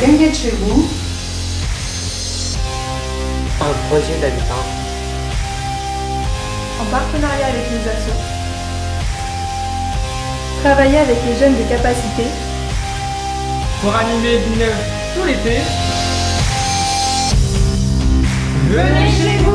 Loigné de chez vous. Un projet d'habitant. En partenariat avec les assos. Travailler avec les jeunes de capacité. Pour animer Villeneuve tout l'été. Venez chez vous